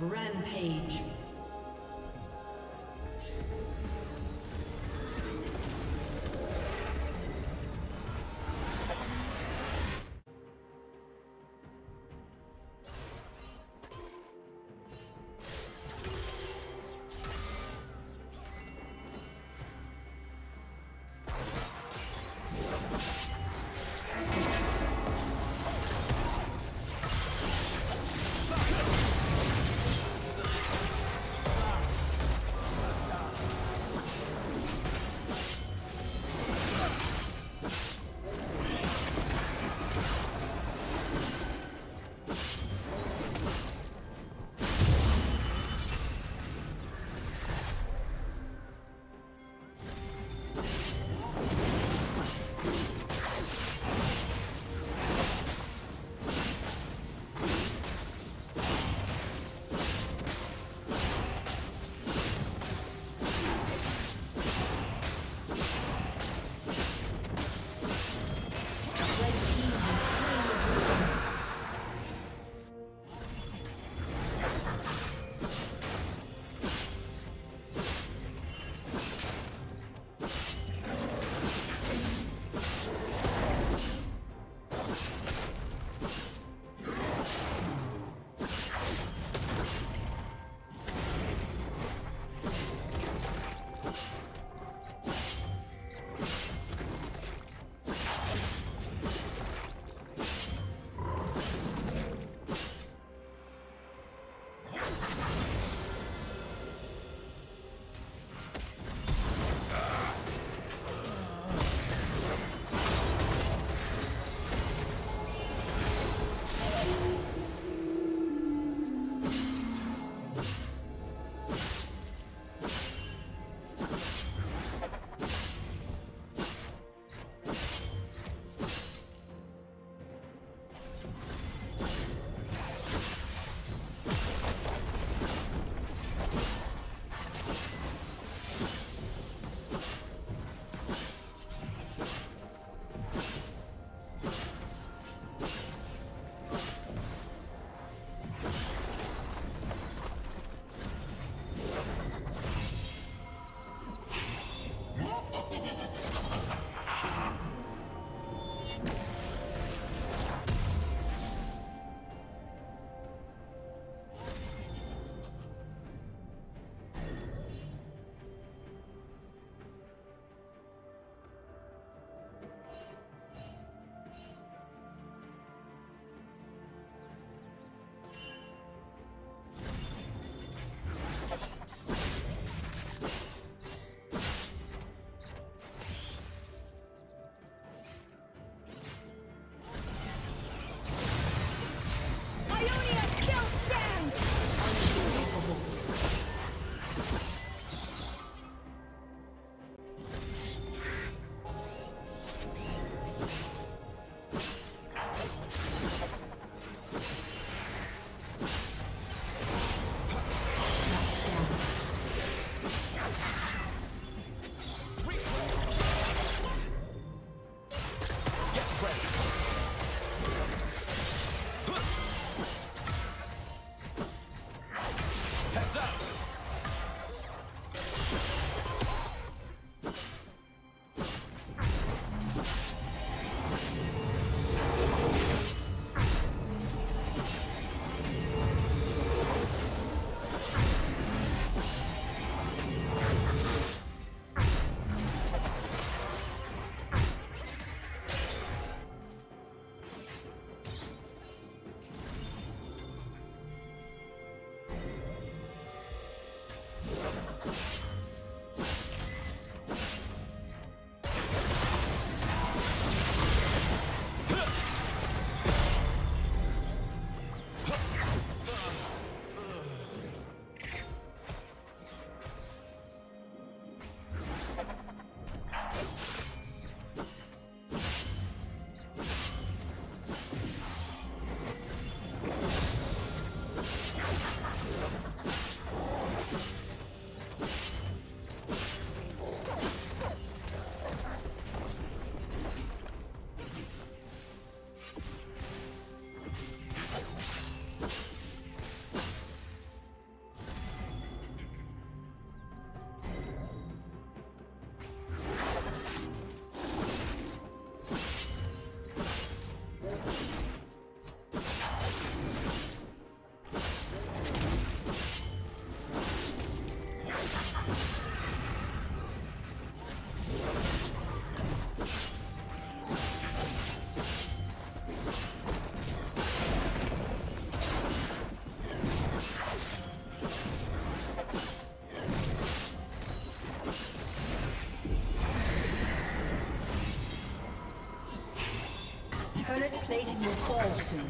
Rampage. Soon.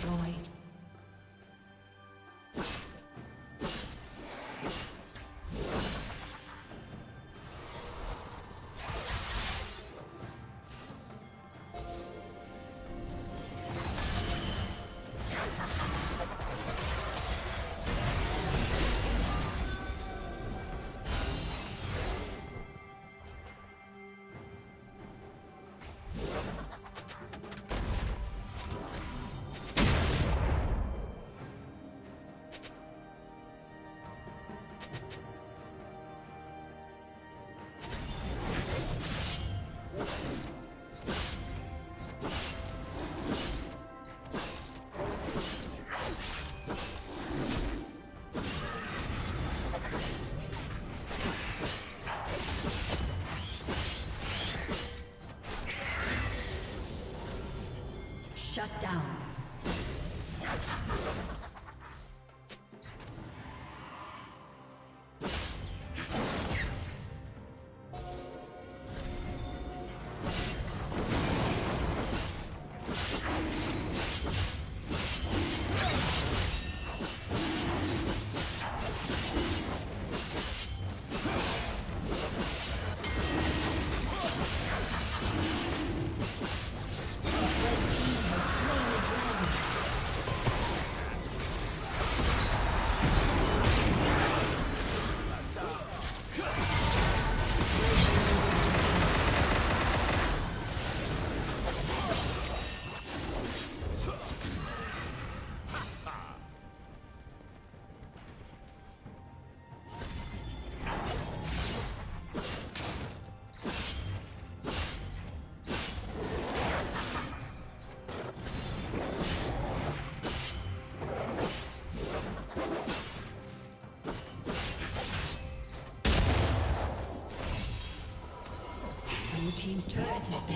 Destroyed. Shut down.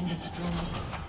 Been destroyed.